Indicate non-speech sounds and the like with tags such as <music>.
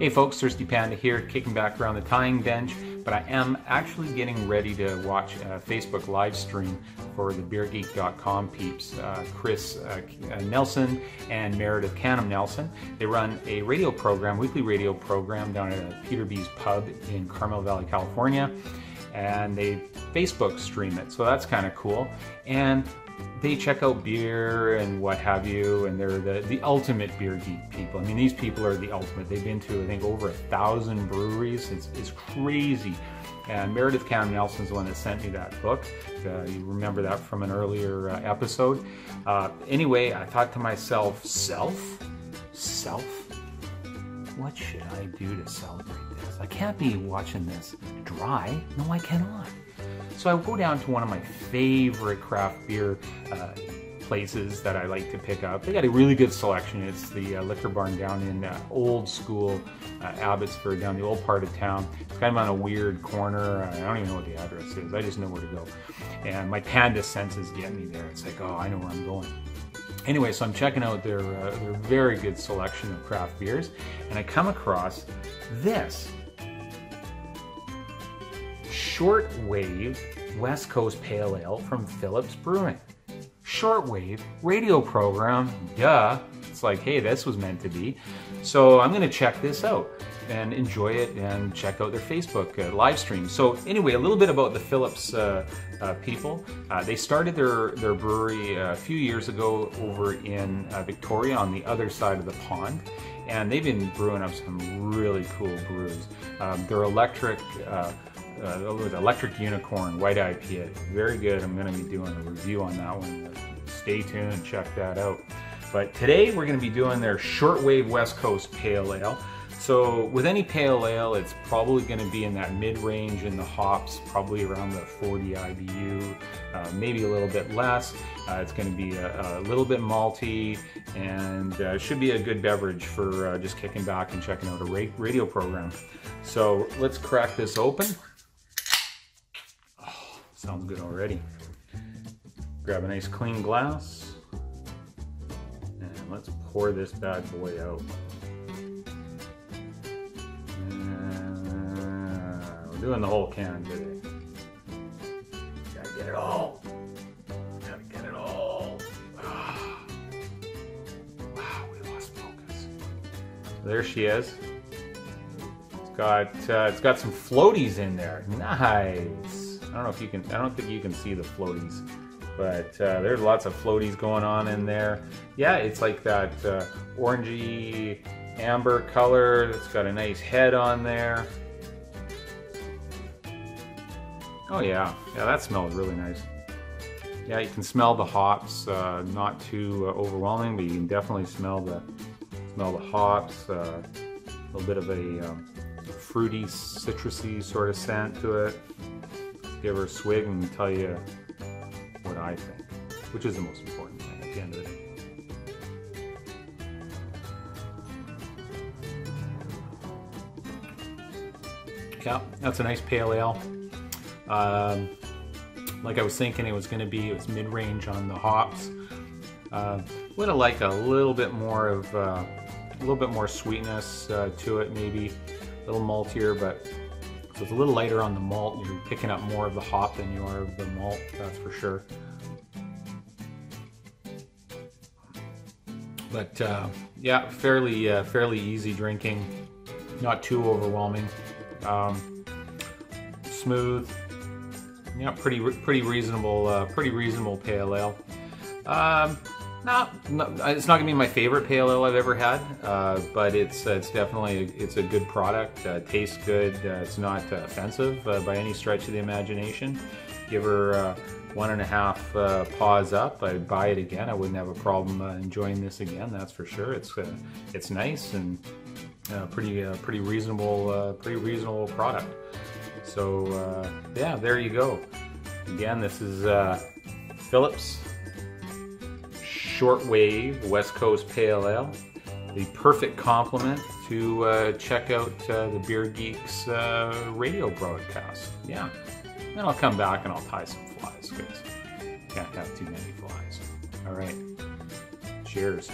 Hey folks, Thirsty Panda here, kicking back around the tying bench, but I am actually getting ready to watch a Facebook live stream for the beergeek.com peeps, uh, Chris uh, Nelson and Meredith Canham Nelson. They run a radio program, weekly radio program down at Peter B's Pub in Carmel Valley, California, and they Facebook stream it, so that's kind of cool. And they check out beer and what have you, and they're the, the ultimate beer geek people. I mean, these people are the ultimate. They've been to, I think, over a thousand breweries. It's, it's crazy. And Meredith Cam Nelson's the one that sent me that book. Uh, you remember that from an earlier uh, episode. Uh, anyway, I thought to myself, self? Self? What should I do to celebrate this? I can't be watching this dry. No, I cannot. So I'll go down to one of my favorite craft beer uh, places that I like to pick up. They got a really good selection. It's the uh, Liquor Barn down in uh, old school uh, Abbotsford, down the old part of town. It's kind of on a weird corner. I don't even know what the address is. I just know where to go. And my panda senses get me there. It's like, oh, I know where I'm going. Anyway, so I'm checking out their, uh, their very good selection of craft beers, and I come across this shortwave West Coast Pale Ale from Phillips Brewing. Shortwave radio program, duh. It's like, hey, this was meant to be. So I'm going to check this out and enjoy it and check out their Facebook uh, live stream. So anyway, a little bit about the Phillips uh, uh, people. Uh, they started their, their brewery a few years ago over in uh, Victoria on the other side of the pond. And they've been brewing up some really cool brews. Um, their electric uh, Electric Unicorn White IPA. Very good. I'm going to be doing a review on that one. Stay tuned and check that out. But today we're going to be doing their shortwave West Coast Pale Ale. So with any pale ale, it's probably going to be in that mid-range in the hops, probably around the 40 IBU, uh, maybe a little bit less. Uh, it's going to be a, a, little bit malty and uh, should be a good beverage for uh, just kicking back and checking out a radio program. So let's crack this open. Sounds good already. Grab a nice clean glass and let's pour this bad boy out. we're doing the whole can today. Gotta get it all. Gotta get it all. <sighs> Wow, we lost focus. There she is. It's got uh, it's got some floaties in there. Nice. I don't know if you can, I don't think you can see the floaties, but uh, there's lots of floaties going on in there. Yeah, it's like that uh, orangey amber color. It's got a nice head on there. Oh yeah, yeah, that smells really nice. Yeah, you can smell the hops, uh, not too uh, overwhelming, but you can definitely smell the smell the hops. Uh, a little bit of a um, fruity, citrusy sort of scent to it give her a swig and tell you what I think, which is the most important thing at the end of the day. Yeah, that's a nice pale ale. Um, like I was thinking it was going to be, it was mid-range on the hops. Uh, would have liked a little bit more of, uh, a little bit more sweetness uh, to it maybe, a little maltier, but it's a little lighter on the malt. You're picking up more of the hop than you are of the malt, that's for sure. But uh, yeah, fairly uh, fairly easy drinking, not too overwhelming. Um, smooth, yeah, pretty pretty reasonable, uh, pretty reasonable pale ale. Um, not, it's not gonna be my favorite pale ale I've ever had, uh, but it's it's definitely it's a good product. Uh, tastes good. Uh, it's not offensive uh, by any stretch of the imagination. Give her uh, one and a half uh, paws up. I'd buy it again. I wouldn't have a problem enjoying this again. That's for sure. It's it's nice and pretty pretty reasonable pretty reasonable product. So yeah, there you go. Again, this is Phillips shortwave West Coast Pale Ale. The perfect complement to uh, check out uh, the Beer Geeks uh, radio broadcast. Yeah. Then I'll come back and I'll tie some flies because can't have too many flies. All right. Cheers.